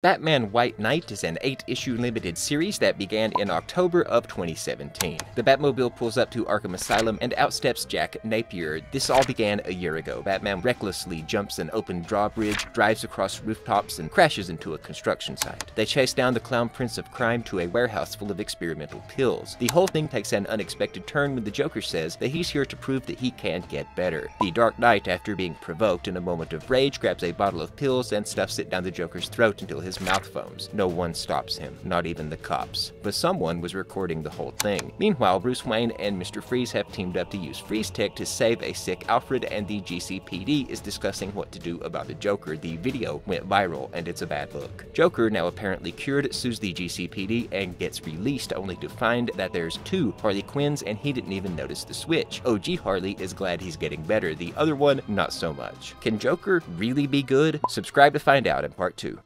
Batman White Knight is an 8-issue limited series that began in October of 2017. The Batmobile pulls up to Arkham Asylum and outsteps Jack Napier. This all began a year ago. Batman recklessly jumps an open drawbridge, drives across rooftops, and crashes into a construction site. They chase down the Clown Prince of Crime to a warehouse full of experimental pills. The whole thing takes an unexpected turn when the Joker says that he's here to prove that he can get better. The Dark Knight, after being provoked in a moment of rage, grabs a bottle of pills and stuffs it down the Joker's throat until his mouth foams. No one stops him, not even the cops. But someone was recording the whole thing. Meanwhile, Bruce Wayne and Mr. Freeze have teamed up to use freeze tech to save a sick Alfred, and the GCPD is discussing what to do about the Joker. The video went viral, and it's a bad look. Joker, now apparently cured, sues the GCPD and gets released, only to find that there's two Harley Quinns, and he didn't even notice the switch. OG Harley is glad he's getting better, the other one, not so much. Can Joker really be good? Subscribe to find out in part 2.